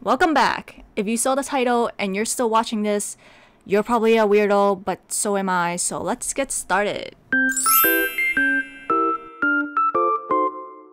Welcome back! If you saw the title and you're still watching this, you're probably a weirdo, but so am I, so let's get started.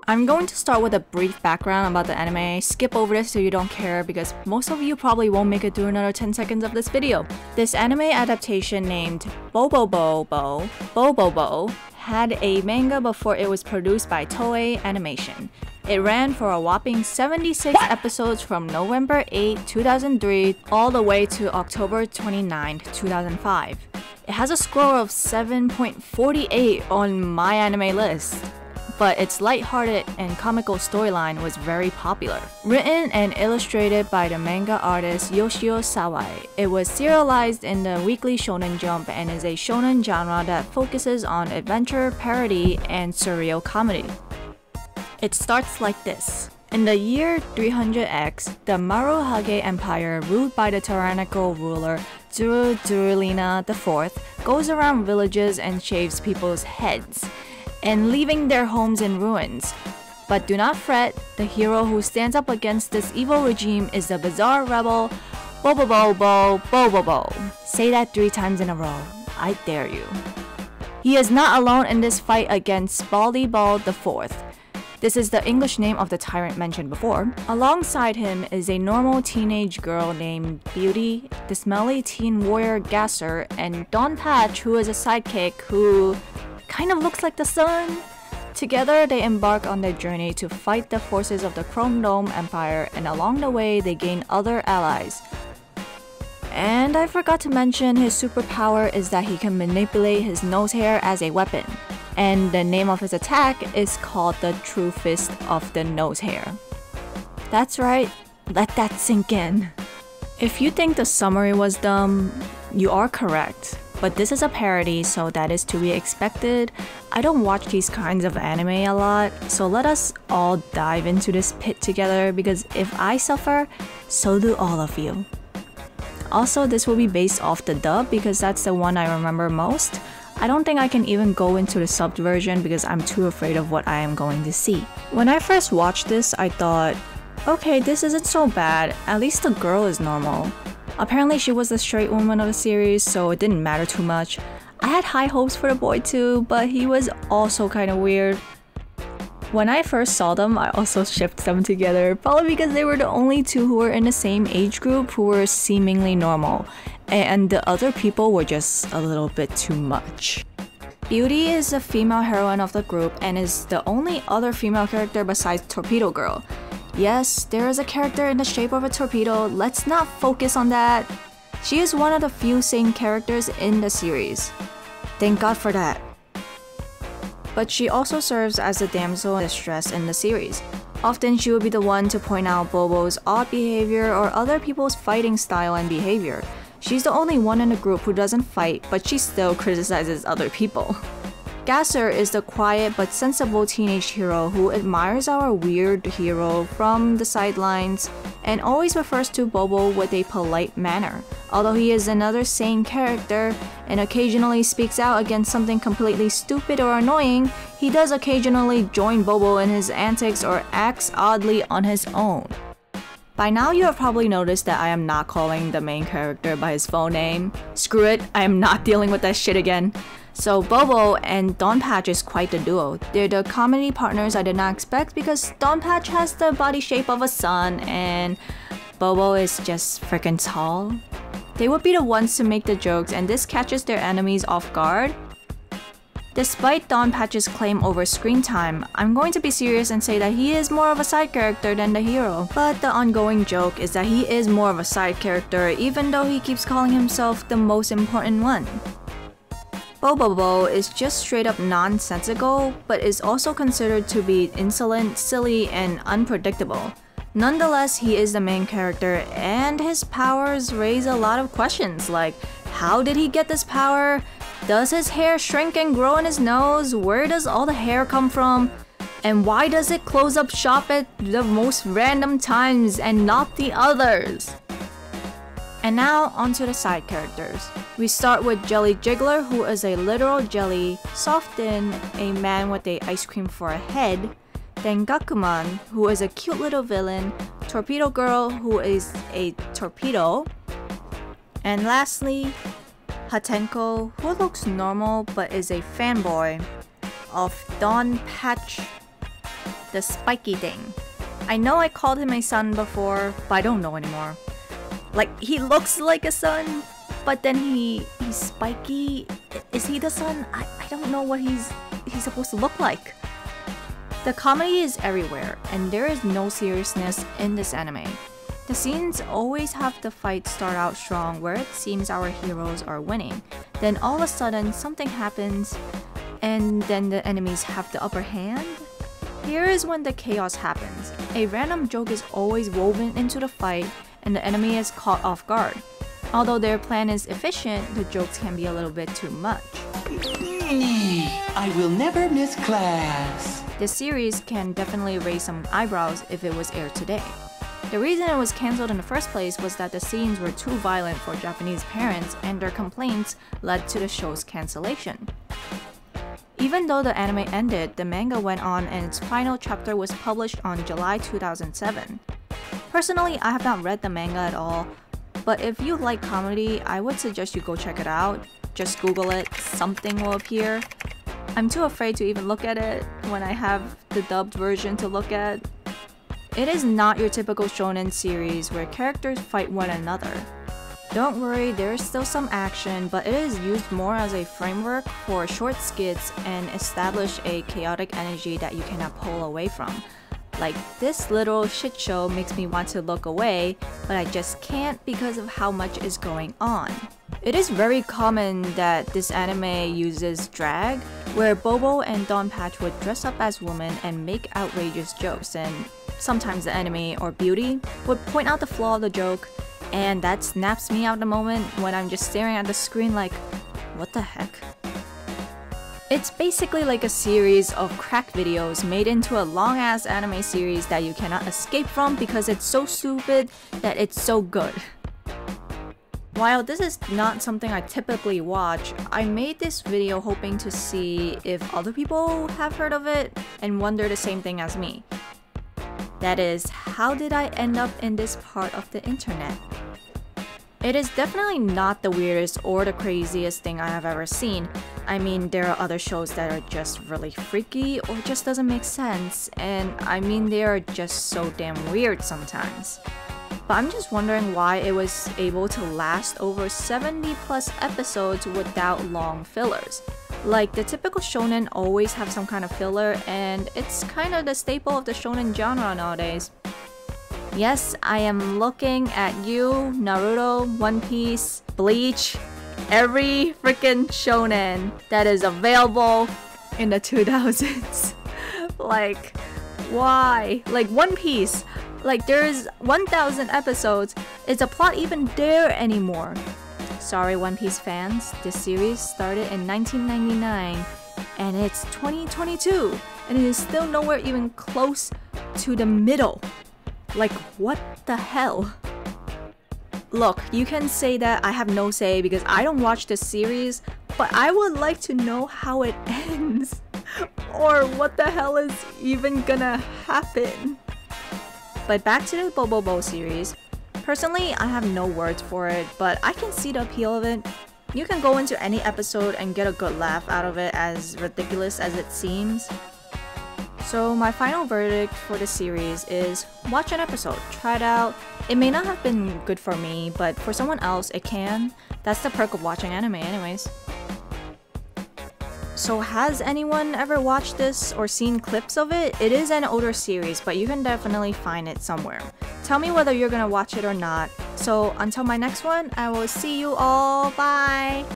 I'm going to start with a brief background about the anime. Skip over this so you don't care because most of you probably won't make it through another 10 seconds of this video. This anime adaptation named Bobo Bobo Bobo Bo had a manga before it was produced by Toei Animation. It ran for a whopping 76 episodes from November 8, 2003 all the way to October 29, 2005. It has a score of 7.48 on MyAnimeList but its light-hearted and comical storyline was very popular. Written and illustrated by the manga artist Yoshio Sawai, it was serialized in the Weekly Shonen Jump and is a shonen genre that focuses on adventure, parody, and surreal comedy. It starts like this. In the year 300X, the Maruhage Empire, ruled by the tyrannical ruler Zuru Zurulina IV, goes around villages and shaves people's heads and leaving their homes in ruins. But do not fret, the hero who stands up against this evil regime is the bizarre rebel Bo. Bo bo bo. Say that three times in a row. I dare you. He is not alone in this fight against Baldy Bald IV. This is the English name of the tyrant mentioned before. Alongside him is a normal teenage girl named Beauty, the smelly teen warrior Gasser, and Don Patch, who is a sidekick who kind of looks like the sun. Together, they embark on their journey to fight the forces of the Chrome Dome Empire, and along the way, they gain other allies. And I forgot to mention his superpower is that he can manipulate his nose hair as a weapon. And the name of his attack is called the True Fist of the Nose Hair. That's right, let that sink in. If you think the summary was dumb, you are correct but this is a parody, so that is to be expected. I don't watch these kinds of anime a lot, so let us all dive into this pit together because if I suffer, so do all of you. Also, this will be based off the dub because that's the one I remember most. I don't think I can even go into the subbed version because I'm too afraid of what I am going to see. When I first watched this, I thought, okay, this isn't so bad, at least the girl is normal. Apparently she was the straight woman of the series, so it didn't matter too much. I had high hopes for the boy too, but he was also kind of weird. When I first saw them, I also shipped them together, probably because they were the only two who were in the same age group who were seemingly normal, and the other people were just a little bit too much. Beauty is the female heroine of the group and is the only other female character besides Torpedo Girl. Yes, there is a character in the shape of a torpedo, let's not focus on that. She is one of the few sane characters in the series. Thank God for that. But she also serves as the damsel in distress in the series. Often she will be the one to point out Bobo's odd behavior or other people's fighting style and behavior. She's the only one in the group who doesn't fight, but she still criticizes other people. Gasser is the quiet but sensible teenage hero who admires our weird hero from the sidelines and always refers to Bobo with a polite manner. Although he is another sane character and occasionally speaks out against something completely stupid or annoying, he does occasionally join Bobo in his antics or acts oddly on his own. By now you have probably noticed that I am not calling the main character by his full name. Screw it, I am not dealing with that shit again. So Bobo and Don Patch is quite the duo. They're the comedy partners I did not expect because Don Patch has the body shape of a sun and Bobo is just freaking tall. They would be the ones to make the jokes and this catches their enemies off guard. Despite Don Patch's claim over screen time, I'm going to be serious and say that he is more of a side character than the hero. But the ongoing joke is that he is more of a side character even though he keeps calling himself the most important one. Bobobo is just straight up nonsensical, but is also considered to be insolent, silly, and unpredictable. Nonetheless, he is the main character, and his powers raise a lot of questions like how did he get this power? Does his hair shrink and grow in his nose? Where does all the hair come from? And why does it close up shop at the most random times and not the others? And now onto the side characters. We start with Jelly Jiggler, who is a literal jelly, Softon, a man with a ice cream for a head, then Gakuman, who is a cute little villain, Torpedo Girl, who is a torpedo. And lastly, Hatenko, who looks normal but is a fanboy of Don Patch, the spiky thing. I know I called him a sun before, but I don't know anymore. Like, he looks like a sun, but then he he's spiky. Is he the sun? I, I don't know what he's he's supposed to look like. The comedy is everywhere, and there is no seriousness in this anime. The scenes always have the fight start out strong where it seems our heroes are winning. Then all of a sudden something happens and then the enemies have the upper hand. Here is when the chaos happens. A random joke is always woven into the fight and the enemy is caught off guard. Although their plan is efficient, the jokes can be a little bit too much. Hmm, I will never miss class. This series can definitely raise some eyebrows if it was aired today. The reason it was cancelled in the first place was that the scenes were too violent for Japanese parents and their complaints led to the show's cancellation. Even though the anime ended, the manga went on and its final chapter was published on July 2007. Personally, I have not read the manga at all, but if you like comedy, I would suggest you go check it out. Just Google it, something will appear. I'm too afraid to even look at it when I have the dubbed version to look at. It is not your typical shonen series where characters fight one another. Don't worry, there is still some action, but it is used more as a framework for short skits and establish a chaotic energy that you cannot pull away from. Like, this little shit show makes me want to look away, but I just can't because of how much is going on. It is very common that this anime uses drag, where Bobo and Don Patch would dress up as women and make outrageous jokes, and sometimes the enemy or beauty would point out the flaw of the joke and that snaps me out the moment when I'm just staring at the screen like, what the heck? It's basically like a series of crack videos made into a long ass anime series that you cannot escape from because it's so stupid that it's so good. While this is not something I typically watch, I made this video hoping to see if other people have heard of it and wonder the same thing as me. That is, how did I end up in this part of the internet? It is definitely not the weirdest or the craziest thing I have ever seen. I mean, there are other shows that are just really freaky or just doesn't make sense, and I mean, they are just so damn weird sometimes. But I'm just wondering why it was able to last over 70 plus episodes without long fillers. Like, the typical shonen always have some kind of filler, and it's kind of the staple of the shonen genre nowadays. Yes, I am looking at you, Naruto, One Piece, Bleach, every freaking shonen that is available in the 2000s. like, why? Like, One Piece, like, there's 1000 episodes. Is the plot even there anymore? Sorry, One Piece fans, this series started in 1999 and it's 2022 and it is still nowhere even close to the middle. Like, what the hell? Look, you can say that I have no say because I don't watch this series, but I would like to know how it ends. or what the hell is even gonna happen. But back to the Bobobo series. Personally, I have no words for it, but I can see the appeal of it. You can go into any episode and get a good laugh out of it as ridiculous as it seems. So my final verdict for the series is watch an episode, try it out. It may not have been good for me, but for someone else it can. That's the perk of watching anime anyways. So has anyone ever watched this or seen clips of it? It is an older series, but you can definitely find it somewhere. Tell me whether you're gonna watch it or not. So until my next one, I will see you all. Bye!